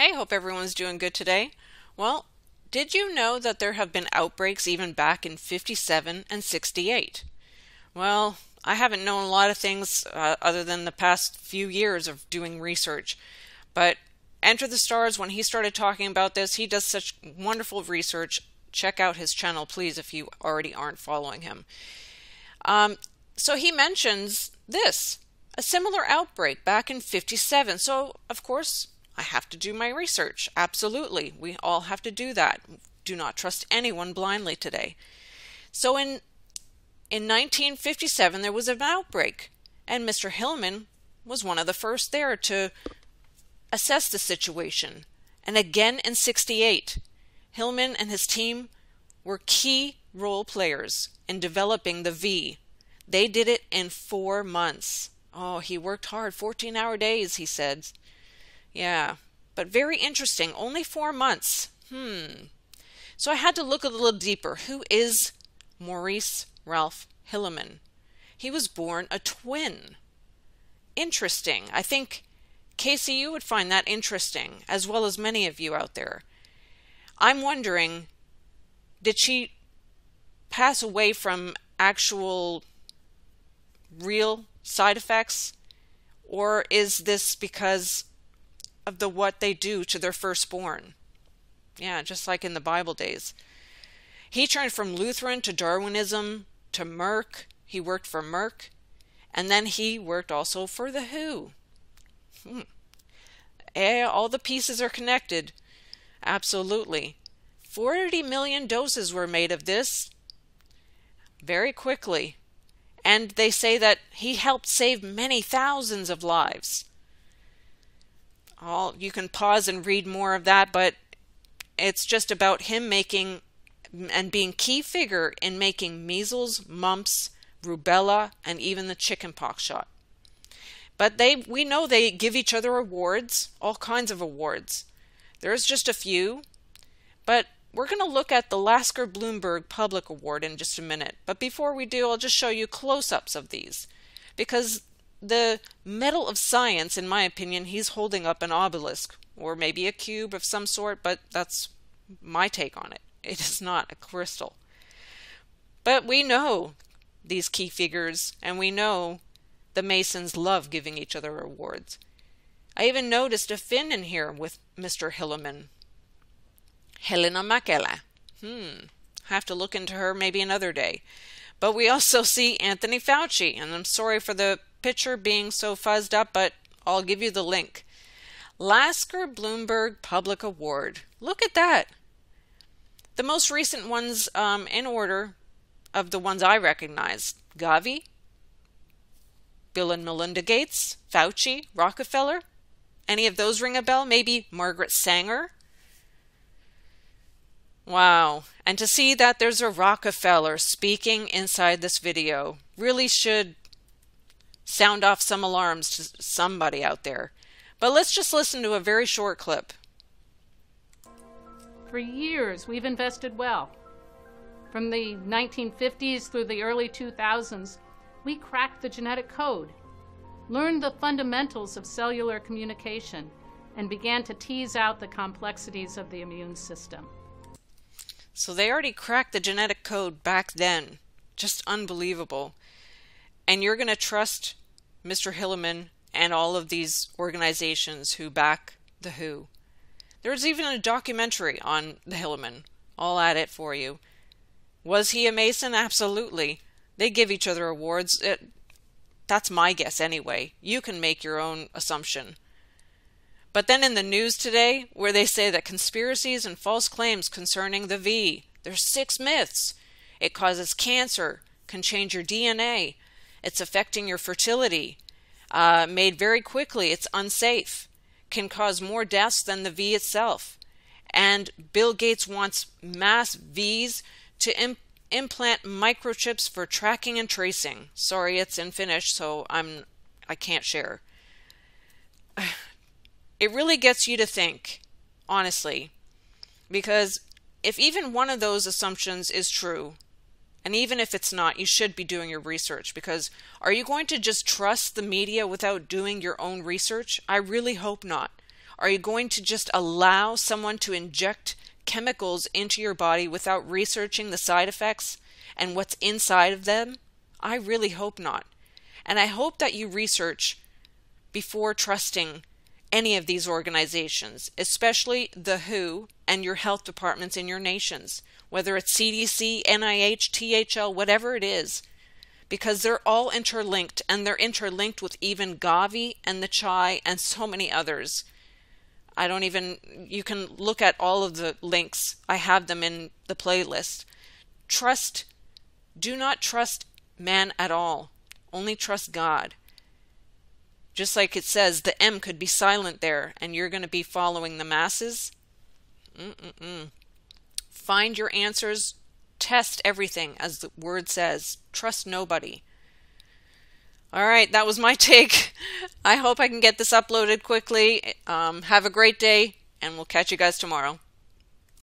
Hey, hope everyone's doing good today. Well, did you know that there have been outbreaks even back in 57 and 68? Well, I haven't known a lot of things uh, other than the past few years of doing research, but Enter the Stars, when he started talking about this, he does such wonderful research. Check out his channel, please, if you already aren't following him. Um, so he mentions this a similar outbreak back in 57. So, of course, I have to do my research. Absolutely. We all have to do that. Do not trust anyone blindly today. So, in, in 1957, there was an outbreak, and Mr. Hilleman was one of the first there to assess the situation. And again in 68, Hilleman and his team were key role players in developing the V. They did it in four months. Oh, he worked hard, 14 hour days, he said. Yeah, but very interesting. Only four months. Hmm. So I had to look a little deeper. Who is Maurice Ralph Hilleman? He was born a twin. Interesting. I think Casey, you would find that interesting, as well as many of you out there. I'm wondering did she pass away from actual real side effects? Or is this because of the what they do to their firstborn? Yeah, just like in the Bible days. He turned from Lutheran to Darwinism to Merck. He worked for Merck. And then he worked also for the WHO. Hmm. Eh, all the pieces are connected. Absolutely. 40 million doses were made of this very quickly. And they say that he helped save many thousands of lives. All you can pause and read more of that, but it's just about him making and being key figure in making measles, mumps, rubella, and even the chickenpox shot. But they we know they give each other awards, all kinds of awards. There's just a few. But we're going to look at the Lasker Bloomberg Public Award in just a minute. But before we do, I'll just show you close-ups of these. Because the Medal of Science, in my opinion, he's holding up an obelisk or maybe a cube of some sort, but that's my take on it. It is not a crystal. But we know these key figures, and we know the Masons love giving each other awards. I even noticed a Finn in here with Mr. Hilleman. Helena Mäkelä. Hmm. Have to look into her maybe another day. But we also see Anthony Fauci, and I'm sorry for the picture being so fuzzed up, but I'll give you the link. Lasker Bloomberg Public Award. Look at that. The most recent ones um, in order of the ones I recognize Gavi, Bill and Melinda Gates, Fauci, Rockefeller? Any of those ring a bell? Maybe Margaret Sanger? Wow. And to see that there's a Rockefeller speaking inside this video really should sound off some alarms to somebody out there. But let's just listen to a very short clip. For years, we've invested well. From the 1950s through the early 2000s, we cracked the genetic code, learned the fundamentals of cellular communication, and began to tease out the complexities of the immune system. So they already cracked the genetic code back then. Just unbelievable. And you're going to trust Mr. Hilleman and all of these organizations who back the WHO. There's even a documentary on the Hilleman. I'll add it for you. Was he a Mason? Absolutely. They give each other awards. It, that's my guess anyway. You can make your own assumption. But then in the news today, where they say that conspiracies and false claims concerning the V, there's six myths. It causes cancer, can change your DNA, it's affecting your fertility, uh, made very quickly, it's unsafe, can cause more deaths than the V itself. And Bill Gates wants mass Vs to imp- implant microchips for tracking and tracing. Sorry, it's in Finnish, so I'm I can't share. It really gets you to think, honestly, because if even one of those assumptions is true, and even if it's not, you should be doing your research because are you going to just trust the media without doing your own research? I really hope not. Are you going to just allow someone to inject chemicals into your body without researching the side effects and what's inside of them? I really hope not. And I hope that you research before trusting any of these organizations, especially the WHO and your health departments in your nations, whether it's CDC, NIH, THL, whatever it is, because they're all interlinked and they're interlinked with even Gavi and the Chai and so many others. I don't even, you can look at all of the links. I have them in the playlist. Trust, do not trust man at all. Only trust God. Just like it says, the M could be silent there, and you're going to be following the masses. Mm-mm-mm. Find your answers. Test everything, as the word says. Trust nobody. All right, that was my take. I hope I can get this uploaded quickly. Um, have a great day, and we'll catch you guys tomorrow.